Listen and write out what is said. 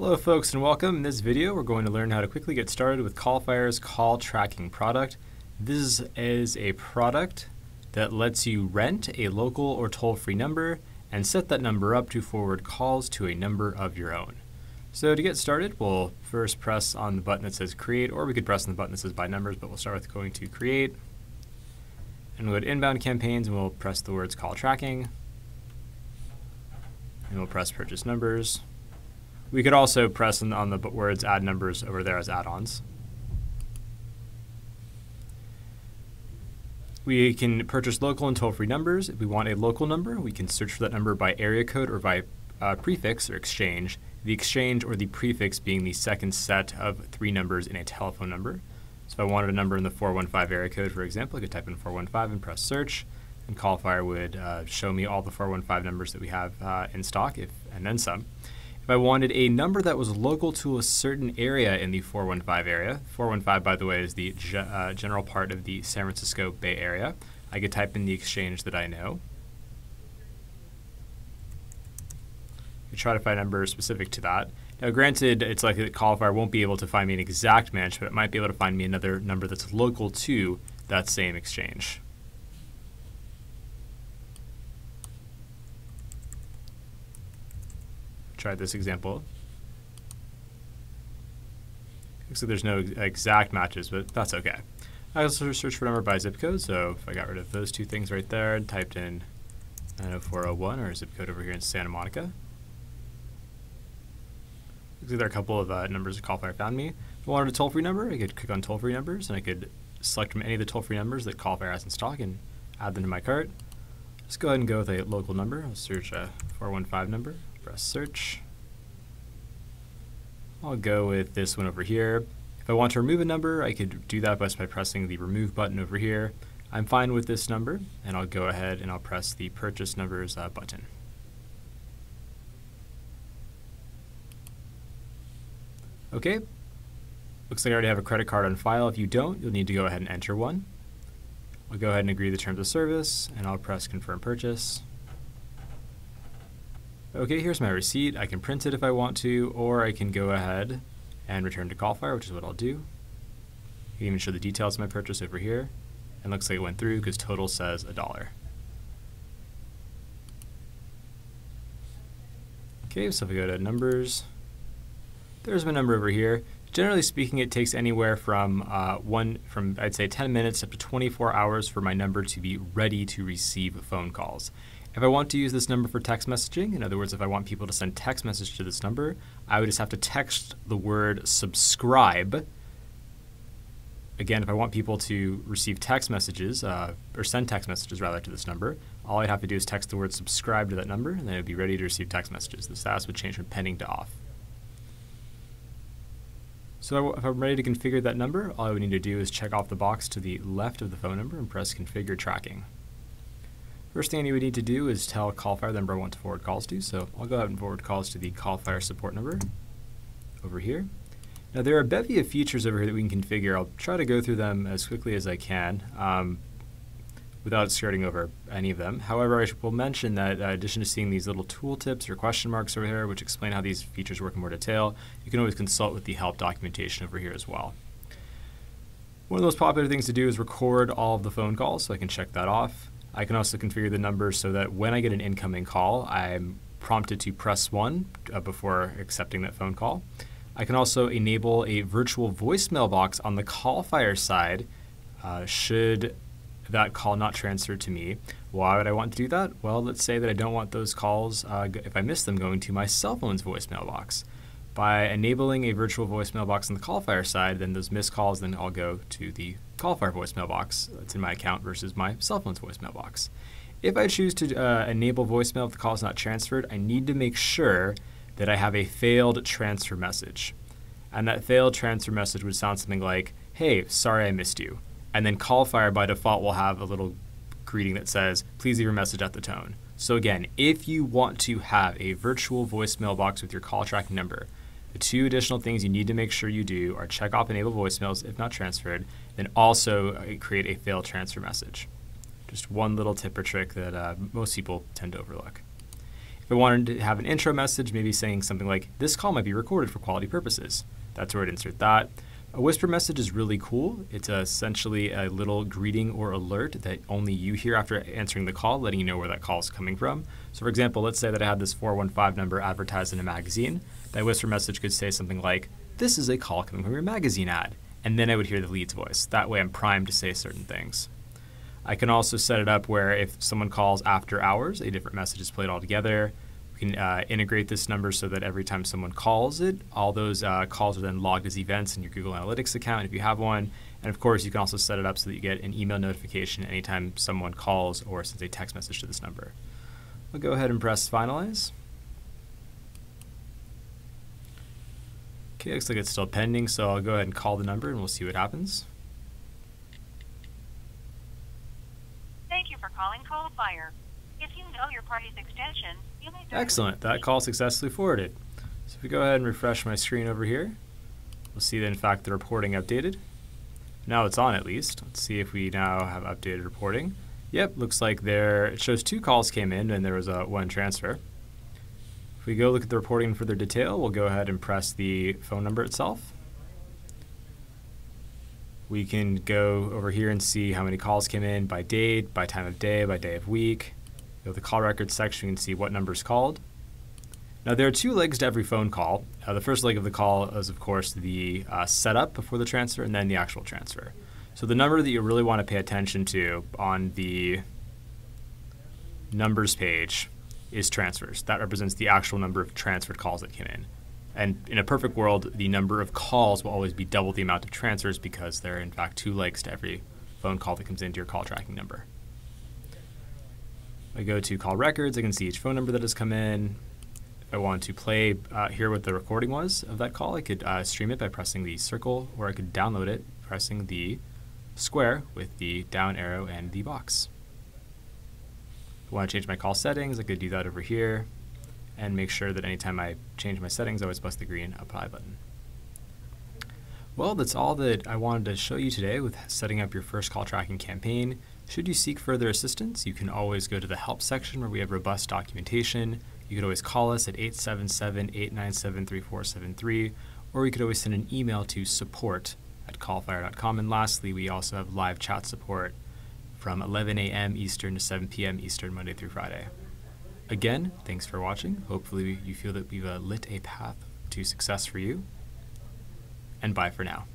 Hello folks and welcome. In this video we're going to learn how to quickly get started with CallFire's call tracking product. This is a product that lets you rent a local or toll-free number and set that number up to forward calls to a number of your own. So to get started we'll first press on the button that says create or we could press on the button that says buy numbers but we'll start with going to create and we'll go to inbound campaigns and we'll press the words call tracking and we'll press purchase numbers. We could also press on the words add numbers over there as add-ons. We can purchase local and toll-free numbers. If we want a local number, we can search for that number by area code or by uh, prefix or exchange. The exchange or the prefix being the second set of three numbers in a telephone number. So if I wanted a number in the 415 area code, for example, I could type in 415 and press search, and CallFire would uh, show me all the 415 numbers that we have uh, in stock, if, and then some. If I wanted a number that was local to a certain area in the 415 area, 415, by the way, is the ge uh, general part of the San Francisco Bay Area, I could type in the exchange that I know. I try to find a number specific to that. Now, granted, it's likely that CallFire won't be able to find me an exact match, but it might be able to find me another number that's local to that same exchange. Try this example. So there's no exact matches, but that's okay. I also search for number by zip code, so if I got rid of those two things right there and typed in 90401 or zip code over here in Santa Monica, looks like there are a couple of uh, numbers that CallFire found me. If I wanted a toll-free number, I could click on toll-free numbers, and I could select from any of the toll-free numbers that CallFire has in stock and add them to my cart. Let's go ahead and go with a local number. I'll search a 415 number press search. I'll go with this one over here. If I want to remove a number, I could do that just by pressing the remove button over here. I'm fine with this number, and I'll go ahead and I'll press the purchase numbers uh, button. Okay, looks like I already have a credit card on file. If you don't, you'll need to go ahead and enter one. I'll go ahead and agree the terms of service, and I'll press confirm purchase. Okay, here's my receipt. I can print it if I want to, or I can go ahead and return to CallFire, which is what I'll do. You can even show the details of my purchase over here. And looks like it went through because total says a dollar. Okay, so if I go to numbers, there's my number over here. Generally speaking, it takes anywhere from uh, one, from I'd say 10 minutes up to 24 hours for my number to be ready to receive phone calls. If I want to use this number for text messaging, in other words, if I want people to send text message to this number, I would just have to text the word subscribe. Again, if I want people to receive text messages, uh, or send text messages rather to this number, all I'd have to do is text the word subscribe to that number, and then it would be ready to receive text messages. The status would change from pending to off. So if I'm ready to configure that number, all I would need to do is check off the box to the left of the phone number and press configure tracking. First thing you would need to do is tell CallFire the number I want to forward calls to. So I'll go ahead and forward calls to the CallFire support number over here. Now there are a bevy of features over here that we can configure. I'll try to go through them as quickly as I can um, without skirting over any of them. However, I will mention that uh, in addition to seeing these little tooltips or question marks over here, which explain how these features work in more detail, you can always consult with the help documentation over here as well. One of the most popular things to do is record all of the phone calls, so I can check that off. I can also configure the numbers so that when I get an incoming call, I'm prompted to press 1 uh, before accepting that phone call. I can also enable a virtual voicemail box on the CallFire side uh, should that call not transfer to me. Why would I want to do that? Well, let's say that I don't want those calls, uh, if I miss them, going to my cell phone's voicemail box. By enabling a virtual voicemail box on the CallFire side, then those missed calls then all go to the CallFire voicemail box that's in my account versus my cell phone's voicemail box. If I choose to uh, enable voicemail if the call is not transferred, I need to make sure that I have a failed transfer message. And that failed transfer message would sound something like, hey, sorry I missed you. And then CallFire by default will have a little greeting that says, please leave your message at the tone. So again, if you want to have a virtual voicemail box with your call tracking number, the two additional things you need to make sure you do are check off enable voicemails if not transferred, then also uh, create a fail transfer message. Just one little tip or trick that uh, most people tend to overlook. If If I wanted to have an intro message, maybe saying something like, this call might be recorded for quality purposes, that's where I'd insert that. A whisper message is really cool. It's essentially a little greeting or alert that only you hear after answering the call, letting you know where that call is coming from. So, for example, let's say that I had this 415 number advertised in a magazine. That whisper message could say something like, This is a call coming from your magazine ad. And then I would hear the lead's voice. That way I'm primed to say certain things. I can also set it up where if someone calls after hours, a different message is played altogether. We can uh, integrate this number so that every time someone calls it, all those uh, calls are then logged as events in your Google Analytics account if you have one. And of course, you can also set it up so that you get an email notification anytime someone calls or sends a text message to this number. I'll go ahead and press finalize. Okay, looks like it's still pending, so I'll go ahead and call the number and we'll see what happens. Thank you for calling CallFire. If you know your party's extension, you may Excellent, that call successfully forwarded. So if we go ahead and refresh my screen over here, we'll see that in fact the reporting updated. Now it's on at least. Let's see if we now have updated reporting. Yep, looks like there, it shows two calls came in and there was a one transfer. If we go look at the reporting in further detail, we'll go ahead and press the phone number itself. We can go over here and see how many calls came in by date, by time of day, by day of week. The call record section, you can see what numbers called. Now, there are two legs to every phone call. Uh, the first leg of the call is, of course, the uh, setup before the transfer and then the actual transfer. So, the number that you really want to pay attention to on the numbers page is transfers. That represents the actual number of transferred calls that came in. And in a perfect world, the number of calls will always be double the amount of transfers because there are, in fact, two legs to every phone call that comes into your call tracking number. I go to call records, I can see each phone number that has come in. I want to play, uh, hear what the recording was of that call, I could uh, stream it by pressing the circle, or I could download it pressing the square with the down arrow and the box. If I want to change my call settings, I could do that over here and make sure that anytime I change my settings, I always press the green apply button. Well, that's all that I wanted to show you today with setting up your first call tracking campaign. Should you seek further assistance, you can always go to the help section where we have robust documentation. You could always call us at 877-897-3473, or you could always send an email to support at callfire.com. And lastly, we also have live chat support from 11 a.m. Eastern to 7 p.m. Eastern, Monday through Friday. Again, thanks for watching. Hopefully, you feel that we've uh, lit a path to success for you. And bye for now.